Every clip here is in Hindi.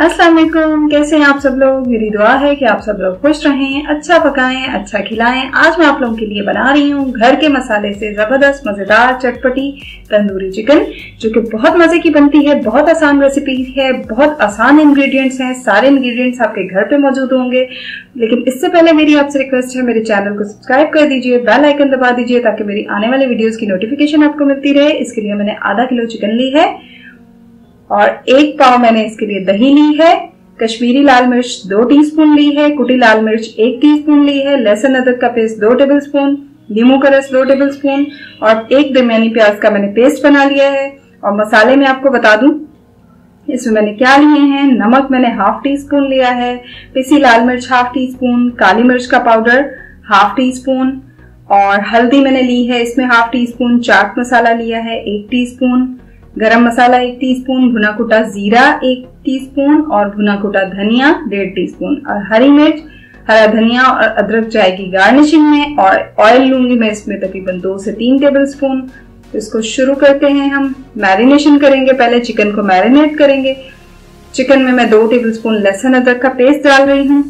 अस्सलाम वालेकुम कैसे हैं आप सब लोग? मेरी दुआ है कि आप सब लोग खुश रहें अच्छा पकाएँ अच्छा खिलाएँ। आज मैं आप लोगों के लिए बना रही हूँ घर के मसाले से ज़बरदस्त, मज़ेदार चटपटी तंदूरी चिकन, जो कि बहुत मज़े की बनती है, बहुत आसान रेसिपी है, बहुत आसान इंग्रेडिएंट्स हैं, सारे इंग्रेडिएंट्स आपके घर पे मौजूद होंगे। लेकिन इससे पहले मेरी आपसे रिक्वेस्ट है, मेरे चैनल को सब्सक्राइब कर दीजिए बेल आइकन दबा दीजिए, ताकि मेरी आने वाली वीडियोज़ की नोटिफिकेशन आपको मिलती रहे। इसके लिए मैंने आधा किलो चिकन ली है। और एक पाव मैंने इसके लिए दही ली है, कश्मीरी लाल मिर्च दो टीस्पून ली है, कुटी लाल मिर्च एक टीस्पून ली है, लहसुन अदरक का पेस्ट दो टेबल स्पून नींबू का रस दो टेबल स्पून और एक दरमियानी प्याज का मैंने पेस्ट बना लिया है। और मसाले में आपको बता दूँ, इसमें मैंने क्या लिए हैं, नमक मैंने हाफ़ टी स्पून लिया है, पिसी लाल मिर्च हाफ़ टी स्पून काली मिर्च का पाउडर हाफ़ टी स्पून और हल्दी मैंने ली है, इसमें half teaspoon chaat masala लिया है एक टी स्पून गरम मसाला एक टीस्पून, भुना कुटा जीरा एक टीस्पून और भुना कुटा धनिया डेढ़ टीस्पून। और हरी मिर्च, हरा धनिया और अदरक चाय की गार्निशिंग में और ऑयल लूँगी मैं इसमें तकरीबन दो से तीन टेबल स्पून तो इसको शुरू करते हैं हम। मैरिनेशन करेंगे, पहले चिकन को मैरिनेट करेंगे। चिकन में मैं दो टेबल स्पून लहसुन अदरक का पेस्ट डाल रही हूँ।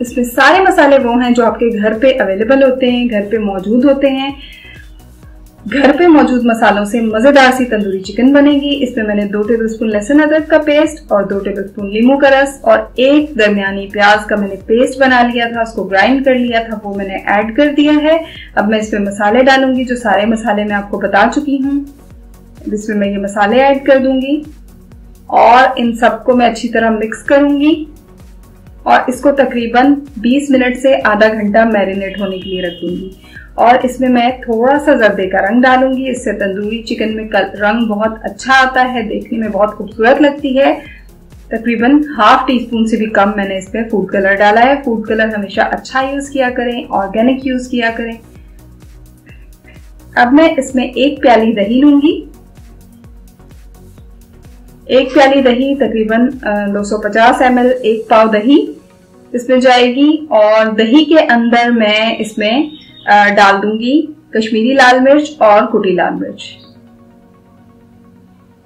इसमें सारे मसाले वो हैं जो आपके घर पे अवेलेबल होते हैं, घर पे मौजूद होते हैं। घर पे मौजूद मसालों से मज़ेदार सी तंदूरी चिकन बनेगी। इसमें मैंने दो टेबल स्पून लहसुन अदरक का पेस्ट और दो टेबल स्पून लींबू का रस और एक दरमियानी प्याज का मैंने पेस्ट बना लिया था, उसको ग्राइंड कर लिया था, वो मैंने ऐड कर दिया है। अब मैं इसमें मसाले डालूँगी, जो सारे मसाले मैं आपको बता चुकी हूँ। इसमें मैं ये मसाले ऐड कर दूँगी और इन सबको मैं अच्छी तरह मिक्स करूँगी और इसको तकरीबन 20 मिनट से आधा घंटा मैरिनेट होने के लिए रख दूँगी। और इसमें मैं थोड़ा सा जर्दे का रंग डालूँगी। इससे तंदूरी चिकन में रंग बहुत अच्छा आता है, देखने में बहुत खूबसूरत लगती है। तकरीबन हाफ़ टी स्पून से भी कम मैंने इसमें फ़ूड कलर डाला है। फ़ूड कलर हमेशा अच्छा यूज़ किया करें, ऑर्गेनिक यूज़ किया करें। अब मैं इसमें एक प्याली दही लूँगी। एक प्याली दही, तकरीबन 250 ml एक पाव दही इसमें जाएगी। और दही के अंदर मैं इसमें डाल दूँगी कश्मीरी लाल मिर्च और कुटी लाल मिर्च।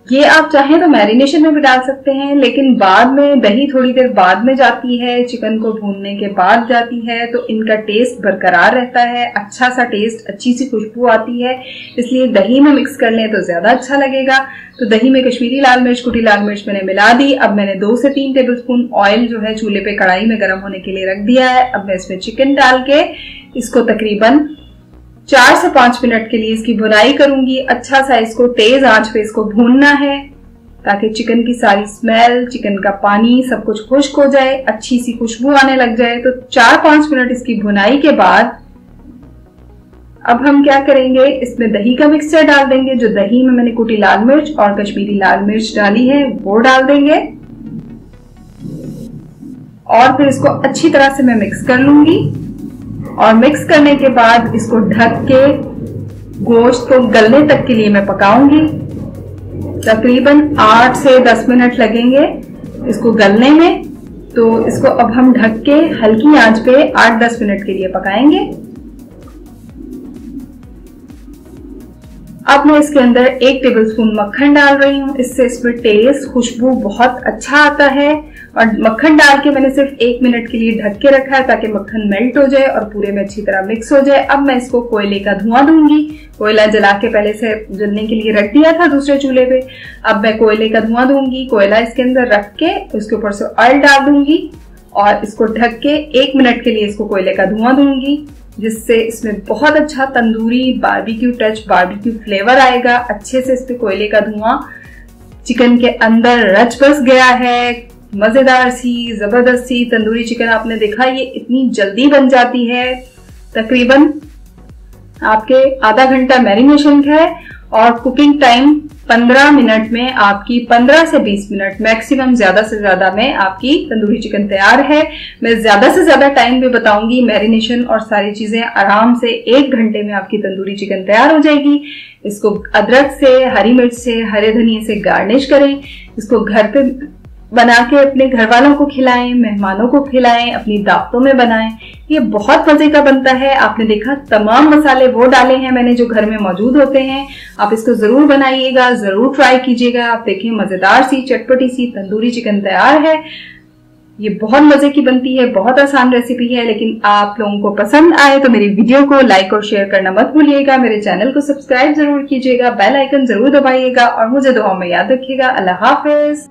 ये आप चाहें तो मैरिनेशन में भी डाल सकते हैं, लेकिन बाद में, दही थोड़ी देर बाद में जाती है चिकन को भूनने के बाद जाती है तो इनका टेस्ट बरकरार रहता है अच्छा सा टेस्ट अच्छी सी खुशबू आती है। इसलिए दही में मिक्स कर लें तो ज़्यादा अच्छा लगेगा। तो दही में कश्मीरी लाल मिर्च, कुटी लाल मिर्च मैंने मिला दी। अब मैंने दो से तीन टेबल स्पून ऑयल जो है चूल्हे पे कढ़ाई में गर्म होने के लिए रख दिया है। अब मैं इसमें चिकन डाल के इसको तकरीबन चार से पाँच मिनट के लिए इसकी भुनाई करूँगी। अच्छा सा इसको तेज आँच पे इसको भूनना है, ताकि चिकन की सारी स्मेल चिकन का पानी, सब कुछ खुश्क हो जाए, अच्छी सी खुशबू आने लग जाए। तो चार पाँच मिनट इसकी भुनाई के बाद अब हम क्या करेंगे? इसमें दही का मिक्सचर डाल देंगे, जो दही में मैंने कुटी लाल मिर्च और कश्मीरी लाल मिर्च डाली है, वो डाल देंगे। और फिर इसको अच्छी तरह से मैं मिक्स कर लूँगी। और मिक्स करने के बाद इसको ढक के गोश्त को गलने तक के लिए मैं पकाऊँगी। तकरीबन आठ से दस मिनट लगेंगे इसको गलने में। तो इसको अब हम ढक के हल्की आँच पे आठ दस मिनट के लिए पकाएँगे। अब मैं इसके अंदर एक टेबलस्पून मक्खन डाल रही हूँ। इससे इसमें टेस्ट खुशबू बहुत अच्छा आता है। और मक्खन डाल के मैंने सिर्फ़ एक मिनट के लिए ढक के रखा है ताकि मक्खन मेल्ट हो जाए और पूरे में अच्छी तरह मिक्स हो जाए। अब मैं इसको कोयले का धुआँ दूँगी। कोयला जला के पहले से जलने के लिए रख दिया था दूसरे चूल्हे पे। अब मैं कोयले का धुआँ दूँगी, कोयला इसके अंदर रख के उसके ऊपर से ऑयल डाल दूँगी और इसको ढक के एक मिनट के लिए इसको कोयले का धुआँ दूँगी, जिससे इसमें बहुत अच्छा tandoori barbecue touch barbecue flavour आएगा। अच्छे से इस पे कोयले का धुआँ चिकन के अंदर रच बस गया है। मज़ेदार सी, ज़बरदस्त सी तंदूरी चिकन आपने देखा, ये इतनी जल्दी बन जाती है। तकरीबन आपके आधा घंटा मैरिनेशन है और कुकिंग टाइम 15 मिनट में आपकी 15 से 20 मिनट, मैक्सिमम ज़्यादा से ज़्यादा में आपकी तंदूरी चिकन तैयार है। मैं ज़्यादा से ज़्यादा टाइम भी बताऊँगी मैरिनेशन और सारी चीज़ें, आराम से एक घंटे में आपकी तंदूरी चिकन तैयार हो जाएगी। इसको अदरक से, हरी मिर्च से, हरे धनिए से गार्निश करें। इसको घर पे बना के अपने घर वालों को खिलाएँ, मेहमानों को खिलाएँ, अपनी दावतों में बनाएँ। ये बहुत मज़े का बनता है। आपने देखा, तमाम मसाले वो डाले हैं मैंने जो घर में मौजूद होते हैं। आप इसको ज़रूर बनाइएगा, ज़रूर ट्राई कीजिएगा। आप देखें, मज़ेदार सी, चटपटी सी तंदूरी चिकन तैयार है। ये बहुत मज़े की बनती है, बहुत आसान रेसिपी है, लेकिन आप लोगों को पसंद आए तो मेरी वीडियो को लाइक और शेयर करना मत भूलिएगा। मेरे चैनल को सब्सक्राइब ज़रूर कीजिएगा बेल आइकन ज़रूर दबाइएगा और मुझे दुआ में याद रखिएगा। अल्लाह हाफिज।